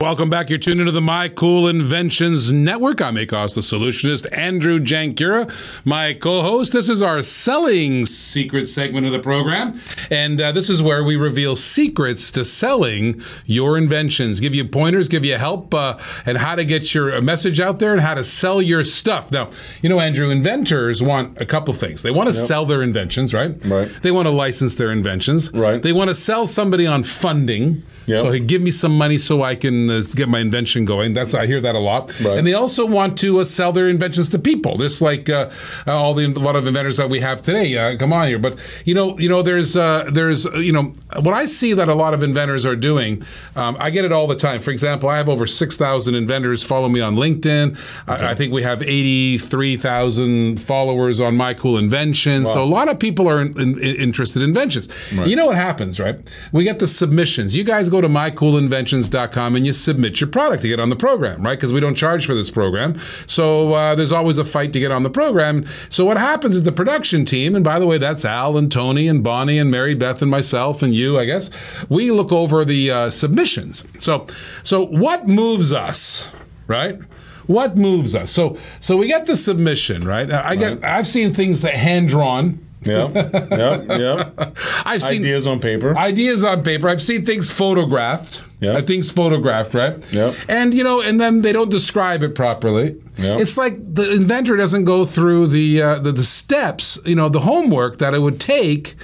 Welcome back. You're tuned into the My Cool Inventions Network. I'm Akos, the solutionist, Andrew Jankura, my co-host. This is our selling secret segment of the program, and uh, this is where we reveal secrets to selling your inventions, give you pointers, give you help, uh, and how to get your message out there and how to sell your stuff. Now, you know, Andrew, inventors want a couple things. They want to yep. sell their inventions, right? Right. They want to license their inventions. Right. They want to sell somebody on funding. Yep. So he give me some money so I can uh, get my invention going. That's I hear that a lot. Right. And they also want to uh, sell their inventions to people, just like uh, uh all the a lot of inventors that we have today. Uh, come on here, but you know, you know, there's uh, there's you know what I see that a lot of inventors are doing. Um, I get it all the time. For example, I have over six thousand inventors follow me on LinkedIn. Okay. I, I, think we have eighty three thousand followers on My Cool Invention. Wow. So a lot of people are in, in, interested in inventions. Right. You know what happens, right? We get the submissions. You guys go to mycoolinventions.com and you submit your product to get on the program, right? Because we don't charge for this program. So uh, there's always a fight to get on the program. So what happens is the production team, and by the way, that's Al and Tony and Bonnie and Mary Beth and myself and you, I guess, we look over the uh, submissions. So, so what moves us, right? What moves us? So, so we get the submission, right? I get, I've seen things that hand drawn yeah, yeah, yeah. I've seen ideas on paper. Ideas on paper. I've seen things photographed. Yeah, things photographed, right? Yeah. And you know, and then they don't describe it properly. Yeah. It's like the inventor doesn't go through the, uh, the the steps, you know, the homework that it would take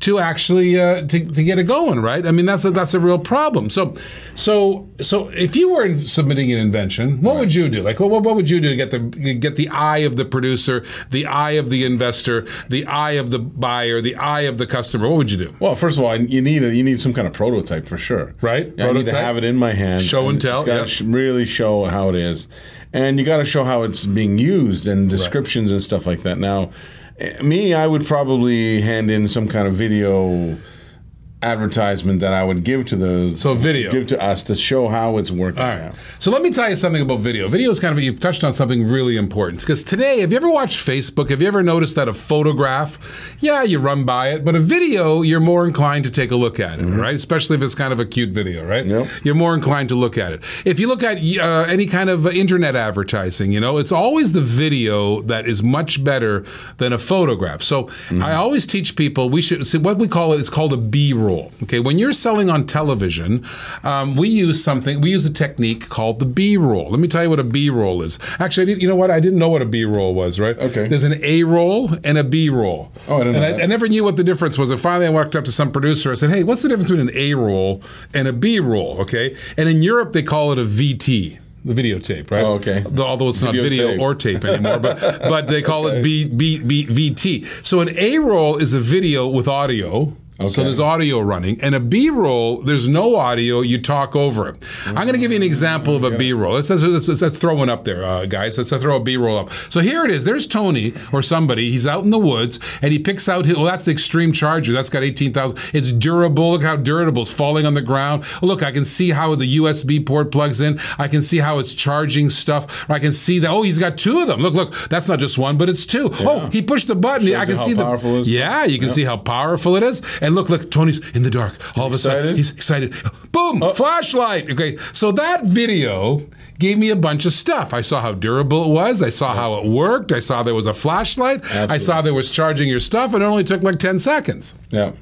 to actually uh, to, to get it going, right? I mean, that's a, that's a real problem. So, so so if you were submitting an invention, what right. would you do? Like, what, what would you do to get the get the eye of the producer, the eye of the investor, the eye of the buyer, the eye of the customer? What would you do? Well, first of all, you need a, you need some kind of prototype for sure, right? I need to have it in my hand, show and, tell. got to really show how it is, and you got to show how it's being used and descriptions right. and stuff like that. Now me, I would probably hand in some kind of video advertisement that I would give to the so video give to us to show how it's working. All right. Now. So let me tell you something about video. Video is kind of you touched on something really important because today, have you ever watched Facebook? Have you ever noticed that a photograph, yeah, you run by it, but a video, you're more inclined to take a look at it, mm-hmm. right? Especially if it's kind of a cute video, right? Yep. You're more inclined to look at it. If you look at uh, any kind of internet advertising, you know, it's always the video that is much better than a photograph. So mm-hmm. I always teach people we should see what we call it. It's called a B-roll roll. Okay, when you're selling on television, um, we use something. We use a technique called the B roll. Let me tell you what a B roll is. Actually, you know what? I didn't know what a B roll was. Right? Okay. There's an A roll and a B roll. Oh, I didn't and I, I, never knew what the difference was. And finally, I walked up to some producer. I said, "Hey, what's the difference between an A roll and a B roll?" Okay. And in Europe, they call it a VT the videotape, right? Oh, okay. Although it's video not video tape. or tape anymore, but but they call okay. it B, B, B, VT. So an A roll is a video with audio. Okay. So there's audio running, and a B-roll, there's no audio. You talk over it. I'm going to give you an example of a B-roll. Let's, let's, let's, let's throw one up there, uh, guys. Let's throw a B-roll up. So here it is. There's Tony or somebody. He's out in the woods, and he picks out. His, well, that's the Extreme Charger. That's got 18,000. It's durable. Look how durable. It's falling on the ground. Look, I can see how the USB port plugs in. I can see how it's charging stuff. I can see that. Oh, he's got two of them. Look, look. That's not just one, but it's two. Yeah. Oh, he pushed the button. Shows I can see the. Yeah, you can see how powerful it is. And look, look, Tony's in the dark. All of a sudden, he's excited. Boom! Oh. Flashlight. Okay, so that video gave me a bunch of stuff. I saw how durable it was. I saw yeah. how it worked. I saw there was a flashlight. Absolutely. I saw there was charging your stuff, and it only took like ten seconds. Yeah.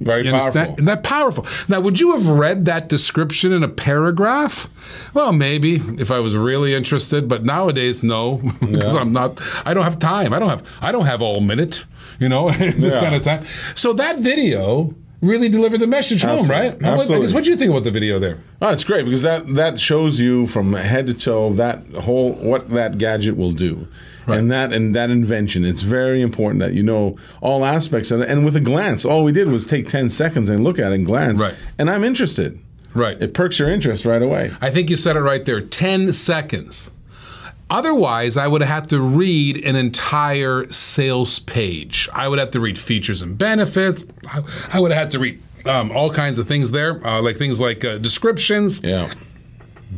Very you powerful. That powerful? Now, would you have read that description in a paragraph? Well, maybe if I was really interested, but nowadays, no, because yeah. I'm not. I don't have time. I don't have. I don't have all minute. You know, this yeah. kind of time. So that video really delivered the message Absolutely. home, right? Absolutely. What do you think about the video there? Oh, it's great because that that shows you from head to toe that whole what that gadget will do. Right. And that and that invention, it's very important that you know all aspects of it. And with a glance, all we did was take ten seconds and look at it and glance. Right. And I'm interested. Right. It perks your interest right away. I think you said it right there. Ten seconds. Otherwise, I would have to read an entire sales page. I would have to read features and benefits. I would have had to read um, all kinds of things there, uh, like things like uh, descriptions. Yeah.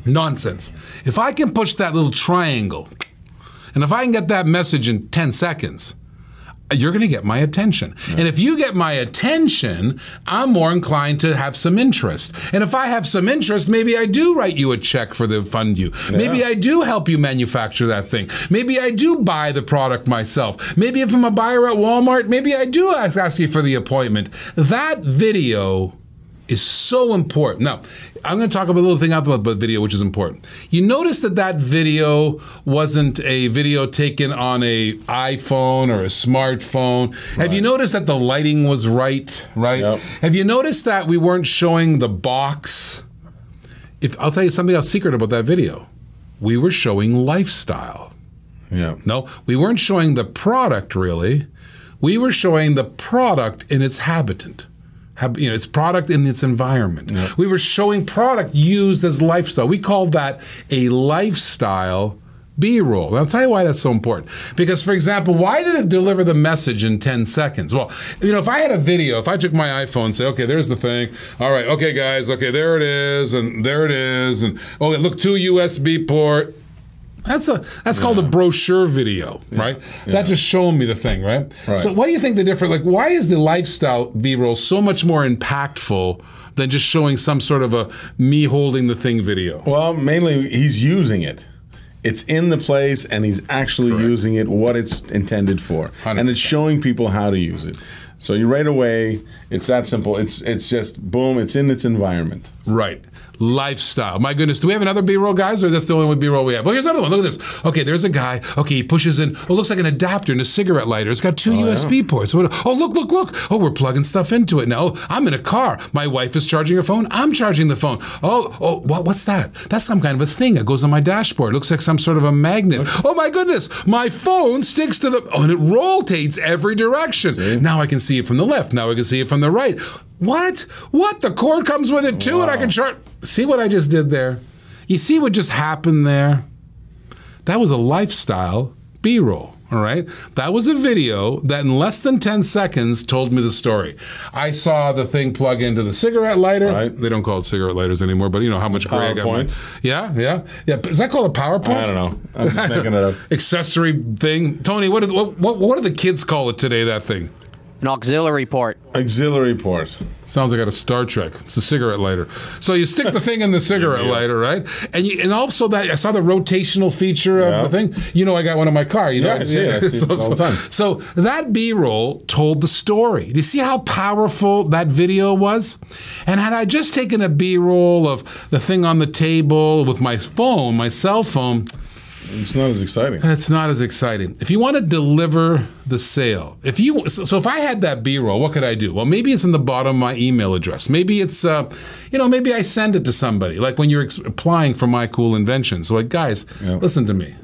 Nonsense. If I can push that little triangle, and if I can get that message in 10 seconds, you're going to get my attention. And if you get my attention, I'm more inclined to have some interest. And if I have some interest, maybe I do write you a check for the fund you. Maybe I do help you manufacture that thing. Maybe I do buy the product myself. Maybe if I'm a buyer at Walmart, maybe I do ask, ask you for the appointment. That video is so important. Now, I'm going to talk about a little thing about the video, which is important. You notice that that video wasn't a video taken on a iPhone or a smartphone. Have you noticed that the lighting was right? Right. Yep. Have you noticed that we weren't showing the box? If I'll tell you something else secret about that video, we were showing lifestyle. Yeah. No, we weren't showing the product really. We were showing the product in its habitant. You know, its product in its environment. We were showing product used as lifestyle. We called that a lifestyle B-roll. And I'll tell you why that's so important. Because, for example, why did it deliver the message in 10 seconds? Well, you know, if I had a video, if I took my iPhone and say, okay, there's the thing. All right, okay, guys, okay, there it is, and there it is, and okay, look, two USB port. That's a that's called a brochure video, right? That just showing me the thing, right? Right. So what do you think the difference? Like, why is the lifestyle B-roll so much more impactful than just showing some sort of a me holding the thing video? Well, mainly he's using it. It's in the place, and he's actually using it what it's intended for, and it's showing people how to use it. So you right away, it's that simple. It's it's just boom. It's in its environment. Right. Lifestyle. My goodness. Do we have another B-roll, guys, or that's the only one B-roll we have? Well, here's another one. Look at this. Okay, there's a guy. Okay, he pushes in. Oh, looks like an adapter and a cigarette lighter. It's got two oh, USB ports. Oh, look, look, look. Oh, we're plugging stuff into it now. Oh, I'm in a car. My wife is charging her phone. I'm charging the phone. Oh, oh, what, what's that? That's some kind of a thing. It goes on my dashboard. It looks like some sort of a magnet. Oh my goodness. My phone sticks to the. Oh, and it rotates every direction. Now I can see it from the left. Now I can see it from the right. What? What? The cord comes with it too, and I can chart. See what I just did there? You see what just happened there? That was a lifestyle B roll. All right. That was a video that in less than 10 seconds told me the story. I saw the thing plug into the cigarette lighter. Right. They don't call it cigarette lighters anymore, but you know how much gray I got. PowerPoint. Yeah, yeah. Yeah. Is that called a PowerPoint? I don't know. I'm just making it up. Accessory thing. Tony, what, do- what, what, what do the kids call it today, that thing? An auxiliary port. Auxiliary port. Sounds like out of Star Trek. It's a cigarette lighter. So you stick the thing in the cigarette lighter, right? And you, and also that I saw the rotational feature of Yeah. the thing. You know, I got one in my car. You know, Yeah, I see it. I see it all the time. So that B-roll told the story. Do you see how powerful that video was? And had I just taken a B-roll of the thing on the table with my phone, my cell phone, It's not as exciting. it's not as exciting. If you want to deliver the sale, if you so, so if I had that B-roll, what could I do? Well, maybe it's in the bottom of my email address. Maybe it's uh, you know, maybe I send it to somebody. Like when you're ex- applying for my cool invention. So like, guys, listen to me.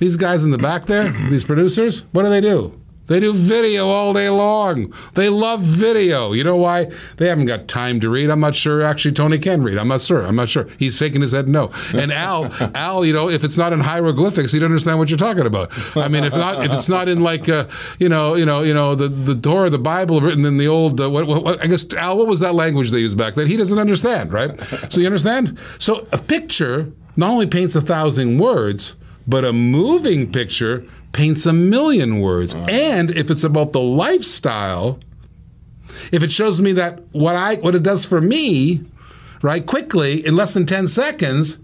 These guys in the back there, these producers, what do they do? They do video all day long. They love video. You know why? They haven't got time to read. I'm not sure. Actually, Tony can read. I'm not sure. I'm not sure. He's shaking his head no. And Al, Al, you know, if it's not in hieroglyphics, he don't understand what you're talking about. I mean, if not, if it's not in like, uh, you know, you know, you know, the the Torah, the Bible, written in the old, uh, what, what, what, I guess, Al, what was that language they used back then? He doesn't understand, right? So you understand? So a picture not only paints a thousand words, but a moving picture paints a million words. And if it's about the lifestyle, if it shows me that what I what it does for me, right, quickly in less than 10 seconds,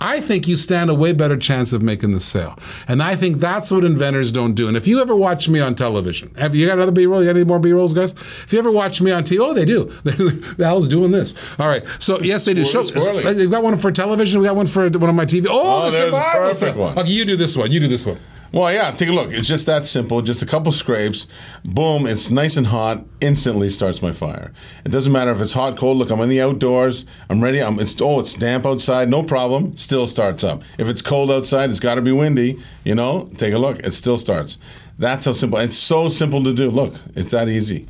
I think you stand a way better chance of making the sale. And I think that's what inventors don't do. And if you ever watch me on television, have you got another B-roll? You got any more B-rolls, guys? If you ever watch me on TV, oh, they do. the hell's doing this? All right. So yes, they do. Show, they've got one for television. We got one for one of my TV. Oh, Oh, the survival stuff. one. Okay, you do this one. You do this one. Well, yeah, take a look. It's just that simple. Just a couple scrapes. Boom, it's nice and hot. Instantly starts my fire. It doesn't matter if it's hot, cold. Look, I'm in the outdoors. I'm ready. I'm, it's oh, it's damp outside. No problem. Still starts up. If it's cold outside, it's got to be windy. You know, take a look. It still starts. That's how simple. It's so simple to do. Look, it's that easy.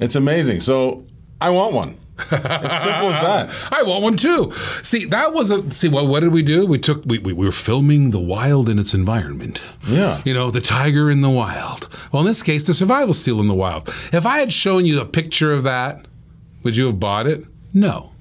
It's amazing. So I want one. It's simple as that. I want one too. See, that was a see. What what did we do? We took we, we, we were filming the wild in its environment. Yeah. you know the tiger in the wild. Well, in this case, the survival steel in the wild. If I had shown you a picture of that, would you have bought it? No.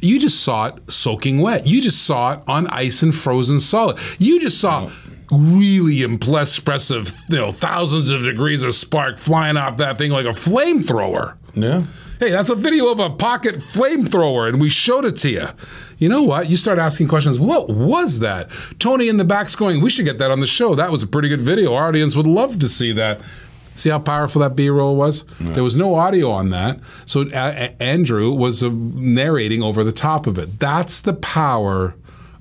You just saw it soaking wet. You just saw it on ice and frozen solid. You just saw really impressive, you know, thousands of degrees of spark flying off that thing like a flamethrower. Yeah. Hey, that's a video of a pocket flamethrower, and we showed it to you. You know what? You start asking questions. What was that? Tony in the back's going, we should get that on the show. That was a pretty good video. Our audience would love to see that. See how powerful that B-roll was? Yeah. There was no audio on that. So uh, Andrew was uh, narrating over the top of it. That's the power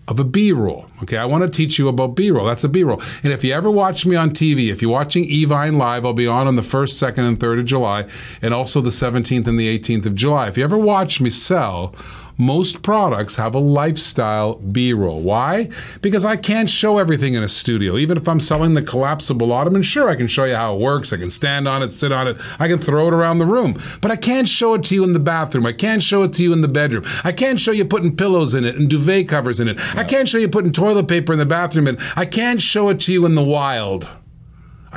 of a B-roll. Okay, I want to teach you about B-roll. That's a B-roll. And if you ever watch me on TV, if you're watching Evine Live, I'll be on on the 1st, 2nd, and 3rd of July, and also the 17th and the 18th of July. If you ever watch me sell most products have a lifestyle B-roll. Why? Because I can't show everything in a studio. Even if I'm selling the collapsible ottoman, sure, I can show you how it works. I can stand on it, sit on it. I can throw it around the room. But I can't show it to you in the bathroom. I can't show it to you in the bedroom. I can't show you putting pillows in it and duvet covers in it. I can't show you putting toilet paper in the bathroom and I can't show it to you in the wild.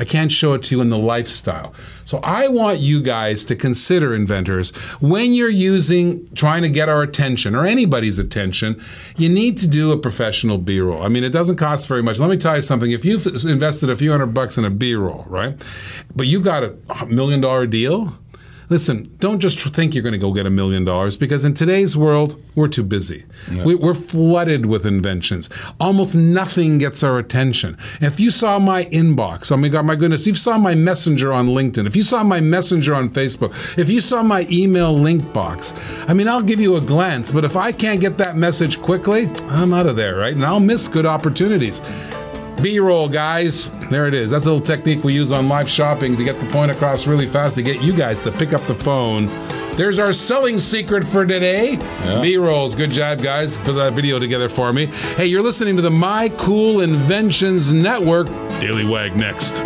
I can't show it to you in the lifestyle. So I want you guys to consider inventors when you're using trying to get our attention or anybody's attention, you need to do a professional B-roll. I mean, it doesn't cost very much. Let me tell you something. If you've invested a few hundred bucks in a B-roll, right? But you got a million dollar deal, Listen, don't just think you're going to go get a million dollars because in today's world, we're too busy. Yeah. We, are flooded with inventions. Almost nothing gets our attention. If you saw my inbox, oh my God, my goodness, if you saw my messenger on LinkedIn, if you saw my messenger on Facebook, if you saw my email link box, I mean, I'll give you a glance, but if I can't get that message quickly, I'm out of there, right? And I'll miss good opportunities. B-roll, guys. There it is. That's a little technique we use on live shopping to get the point across really fast to get you guys to pick up the phone. There's our selling secret for today. Yeah. B-rolls. Good job, guys, for that video together for me. Hey, you're listening to the My Cool Inventions Network. Daily Wag next.